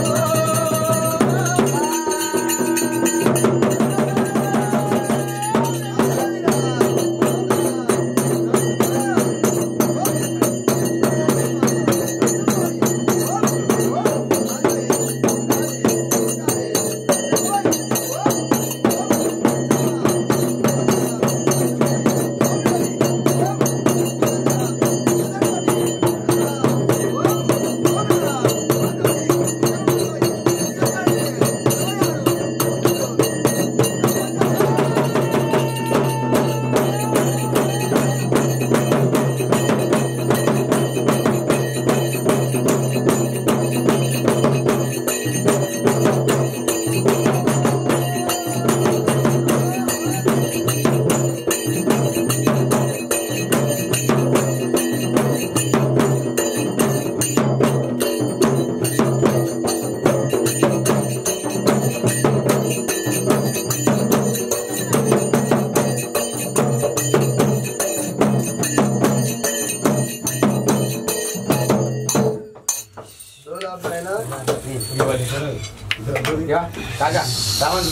Oh. राजा रावण